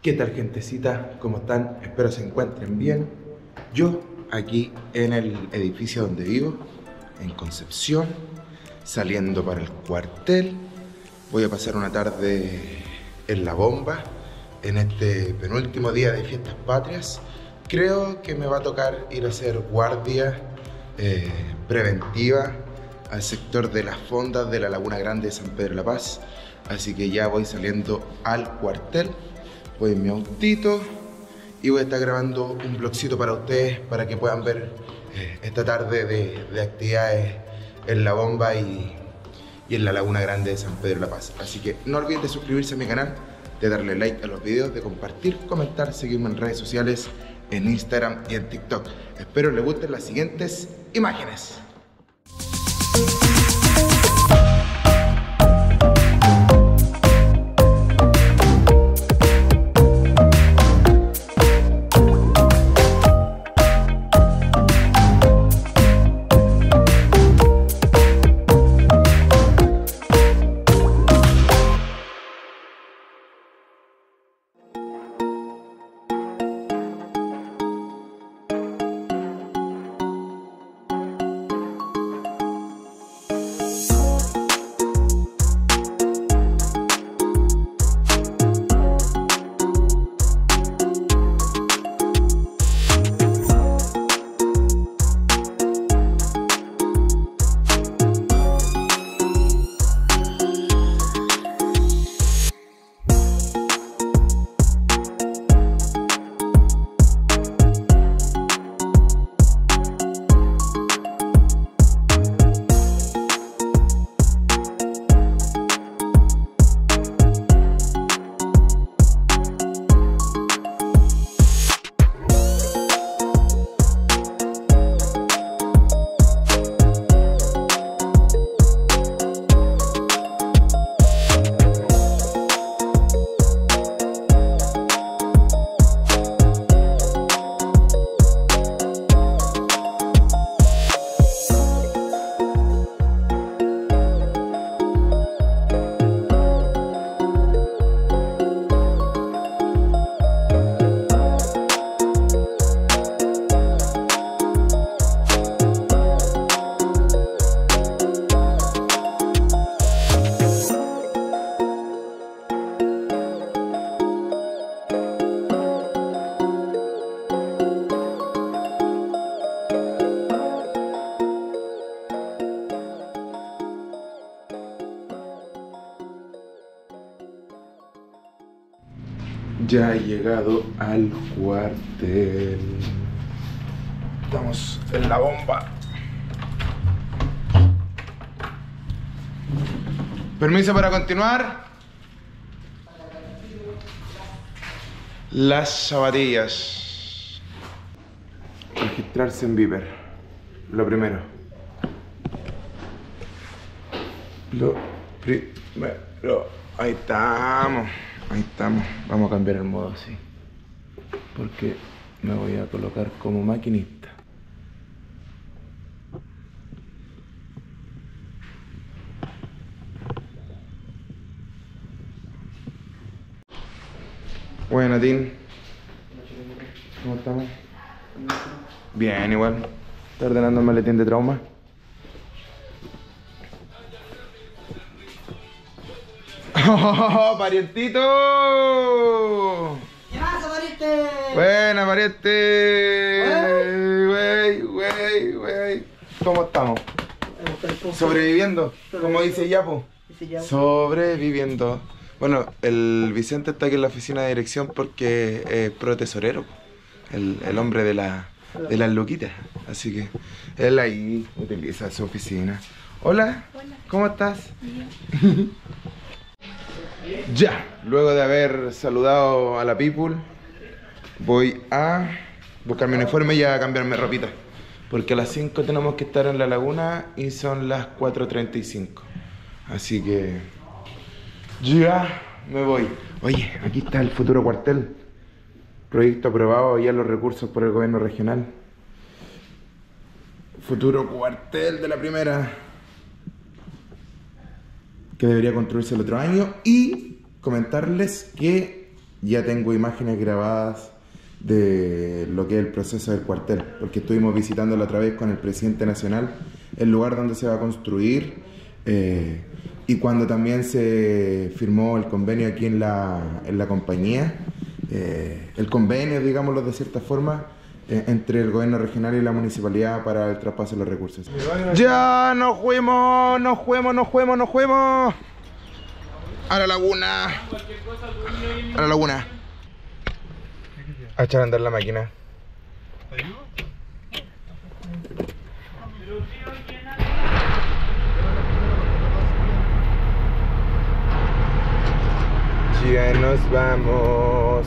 ¿Qué tal gentecita? ¿Cómo están? Espero se encuentren bien. Yo aquí en el edificio donde vivo, en Concepción, saliendo para el cuartel. Voy a pasar una tarde en la bomba, en este penúltimo día de fiestas patrias. Creo que me va a tocar ir a hacer guardia eh, preventiva al sector de las fondas de la Laguna Grande de San Pedro de la Paz. Así que ya voy saliendo al cuartel. Voy en mi autito y voy a estar grabando un blogcito para ustedes para que puedan ver eh, esta tarde de, de, actividades en la bomba y, y, en la Laguna Grande de San Pedro de la Paz. Así que no olviden de suscribirse a mi canal, de darle like a los videos, de compartir, comentar, seguirme en redes sociales, en Instagram y en TikTok. Espero les gusten las siguientes imágenes. Ya he llegado al cuartel. Estamos en la bomba. Permiso para continuar. Las zapatillas. Registrarse en Viper. Lo primero. Lo primero. Ahí estamos. Ahí estamos. Vamos a cambiar el modo así. Porque me voy a colocar como maquinista. Bueno, Tim. ¿Cómo estamos? Bien, igual. Está ordenando el maletín de trauma. ¡Oh, parientito! ¿Qué pasa, pariente? Buena, pariente. Wey, wey, wey. ¿Cómo estamos? Sobreviviendo, como dice Yapo. Sobreviviendo. Bueno, el Vicente está aquí en la oficina de dirección porque es pro tesorero, el, el hombre de, la, de las loquitas. Así que él ahí utiliza su oficina. Hola, Hola. ¿cómo estás? Bien. Ya, luego de haber saludado a la people, voy a buscar mi uniforme y a cambiarme ropita. Porque a las 5 tenemos que estar en la laguna y son las 4.35. Así que ya me voy. Oye, aquí está el futuro cuartel. Proyecto aprobado ya los recursos por el gobierno regional. Futuro cuartel de la primera. Que debería construirse el otro año. Y comentarles que ya tengo imágenes grabadas de lo que es el proceso del cuartel, porque estuvimos visitándolo otra vez con el presidente nacional, el lugar donde se va a construir, eh, y cuando también se firmó el convenio aquí en la, en la compañía, eh, el convenio, digámoslo de cierta forma, entre el gobierno regional y la municipalidad para el traspaso de los recursos. Ya nos fuimos, nos fuimos, nos fuimos, nos fuimos. A la laguna. A la laguna. A echar a andar la máquina. Ya nos vamos.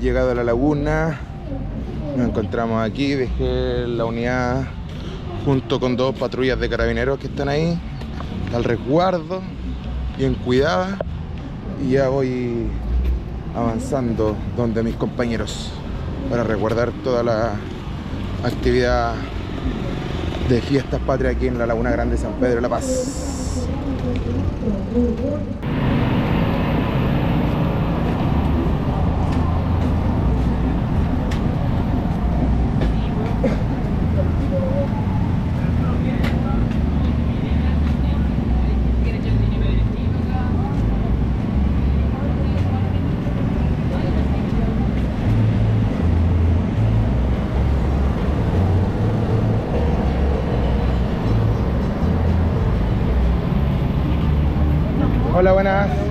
Llegado a la laguna. Nos encontramos aquí. Dejé la unidad junto con dos patrullas de carabineros que están ahí. Al resguardo, bien cuidada. Y ya voy avanzando donde mis compañeros para resguardar toda la actividad de fiestas patrias aquí en la Laguna Grande San Pedro de la Paz. Hola, buenas. Hola,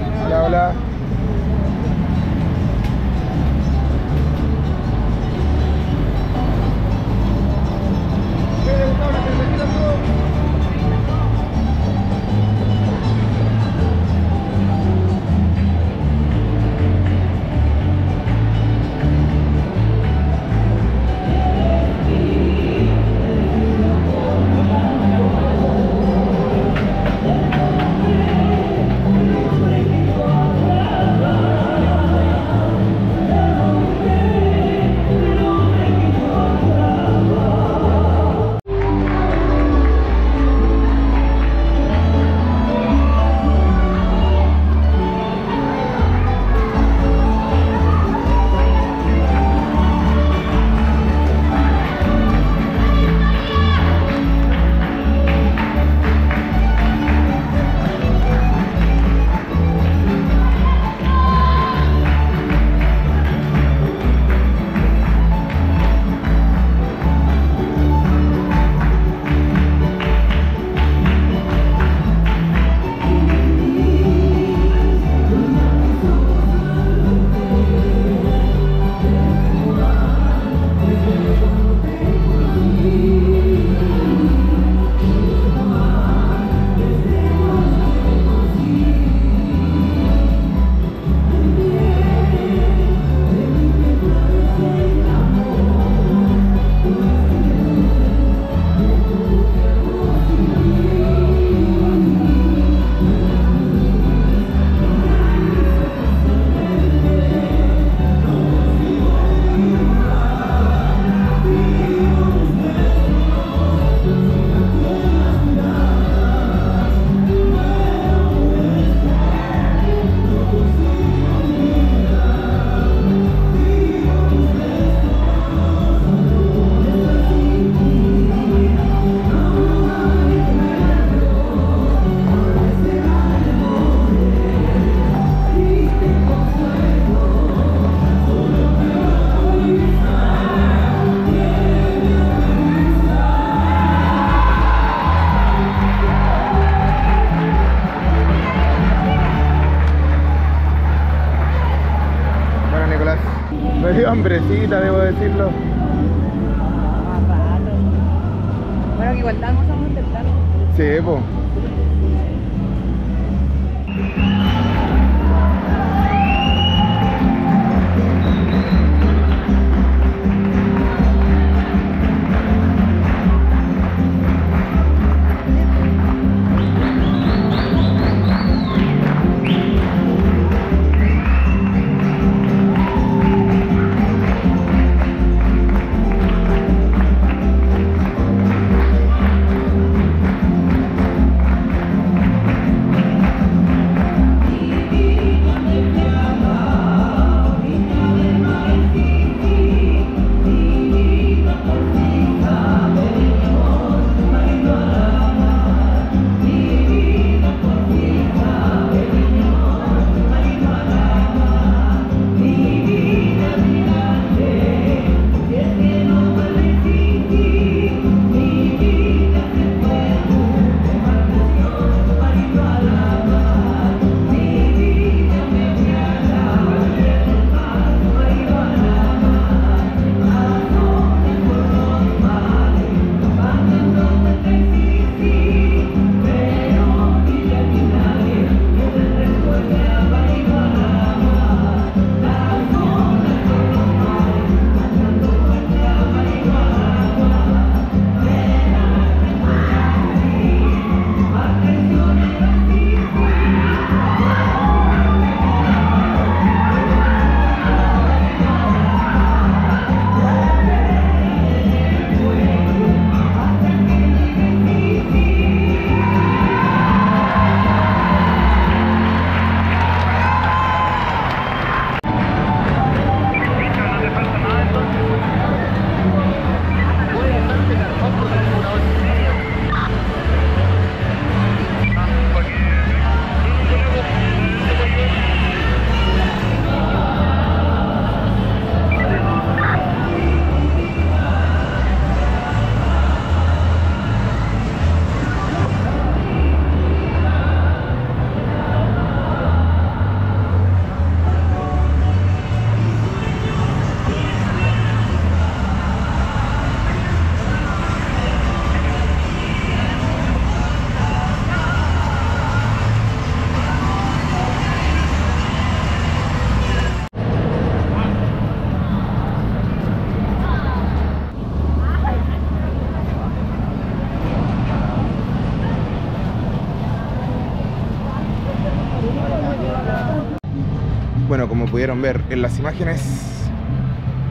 pudieron ver en las imágenes,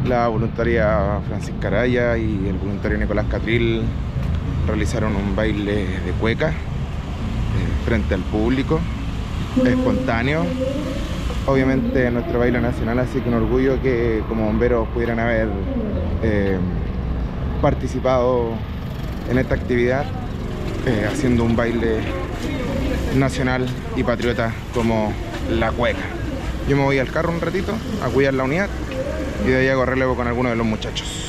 la voluntaria Francisca Araya y el voluntario Nicolás Catril realizaron un baile de cueca eh, frente al público, espontáneo. Obviamente nuestro baile nacional, así que un orgullo que como bomberos pudieran haber eh, participado en esta actividad, eh, haciendo un baile nacional y patriota como la cueca. Yo me voy al carro un ratito a cuidar la unidad y de ahí hago relevo con alguno de los muchachos.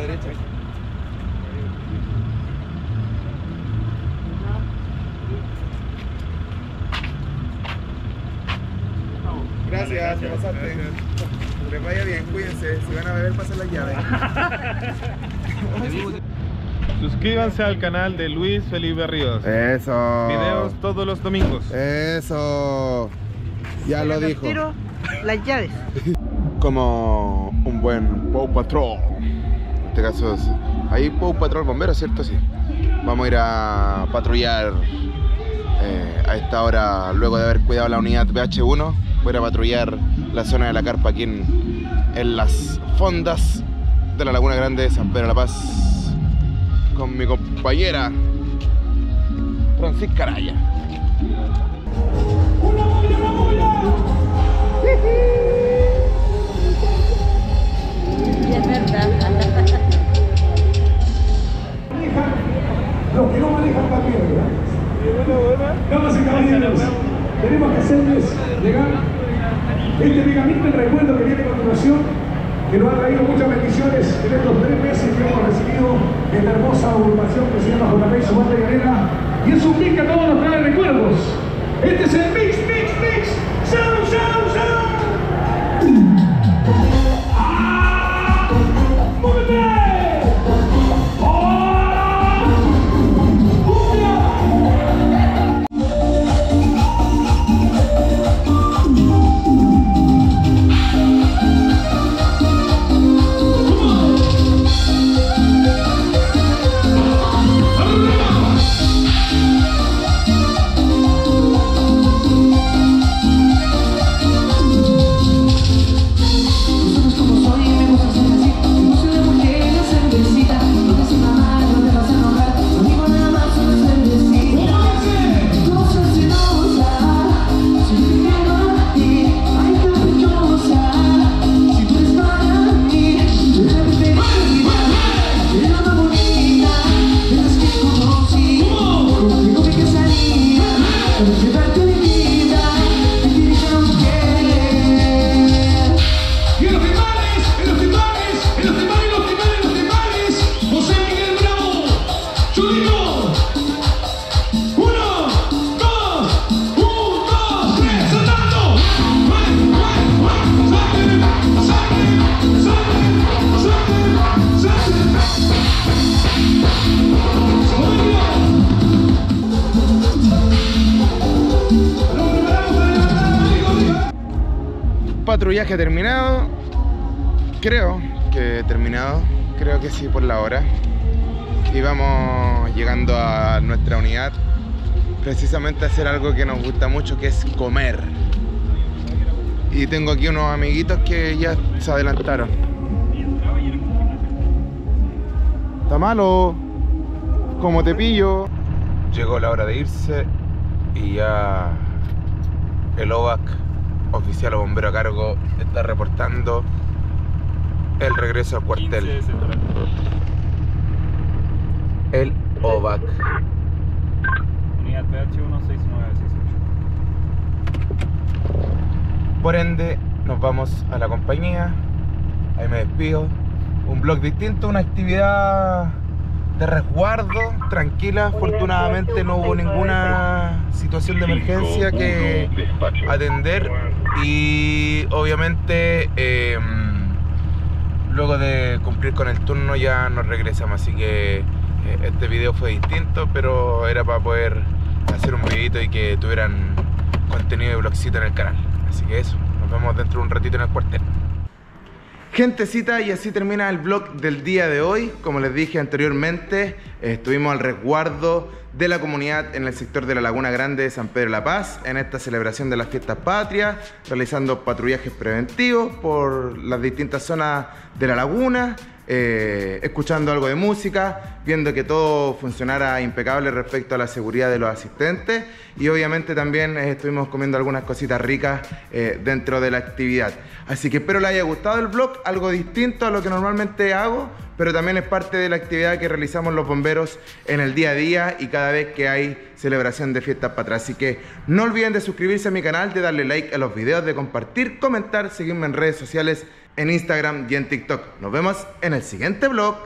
Derecha. Gracias, te pasaste. Que les vaya bien, cuídense. Si van a beber, pasen las llaves. Suscríbanse al canal de Luis Felipe Ríos. Eso. Videos todos los domingos. Eso. Ya lo dijo. tiro las llaves. Como un buen Pow Patrol. Este caso. Ahí Pow Patrol bombero, ¿cierto? Sí. Vamos a ir a patrullar eh, a esta hora, luego de haber cuidado la unidad PH1. Voy a patrullar la zona de la carpa aquí en, en las fondas de la Laguna Grande de San Pedro de la Paz. Con mi compañera Francisca Araya. Los que no manejan también, ¿verdad? Damas y caballeros, tenemos que hacerles llegar este megamente el recuerdo que viene a continuación, que nos ha traído muchas bendiciones en estos tres meses que hemos recibido esta hermosa agrupación que se llama JP su llanera. Y es un mix que a todos nos trae recuerdos. Este es el mix, mix, mix. Patrullaje terminado. Creo que terminado. Creo que sí por la hora. Y vamos llegando a nuestra unidad. Precisamente a hacer algo que nos gusta mucho, que es comer. Y tengo aquí unos amiguitos que ya se adelantaron. Está malo. Como te pillo. Llegó la hora de irse y ya el OVAC, oficial o bombero a cargo, está reportando el regreso al cuartel. El OVAC. Unidad PH 16968. Por ende, nos vamos a la compañía. Ahí me despido. Un blog distinto, una actividad de resguardo, tranquila. Afortunadamente no hubo ninguna situación de emergencia que atender. Y obviamente, eh, luego de cumplir con el turno, ya nos regresamos. Así que eh, este video fue distinto, pero era para poder hacer un videito y que tuvieran contenido de blogcito en el canal. Así que eso, nos vemos dentro de un ratito en el cuartel. Gentecita, y así termina el vlog del día de hoy. Como les dije anteriormente, estuvimos al resguardo de la comunidad en el sector de la Laguna Grande de San Pedro de la Paz en esta celebración de las fiestas patrias, realizando patrullajes preventivos por las distintas zonas de la laguna, eh, escuchando algo de música, viendo que todo funcionara impecable respecto a la seguridad de los asistentes y obviamente también eh, estuvimos comiendo algunas cositas ricas eh, dentro de la actividad. Así que espero les haya gustado el vlog, algo distinto a lo que normalmente hago, pero también es parte de la actividad que realizamos los bomberos en el día a día y cada vez que hay celebración de fiestas para atrás. Así que no olviden de suscribirse a mi canal, de darle like a los videos, de compartir, comentar, seguirme en redes sociales en Instagram y en TikTok. Nos vemos en el siguiente vlog.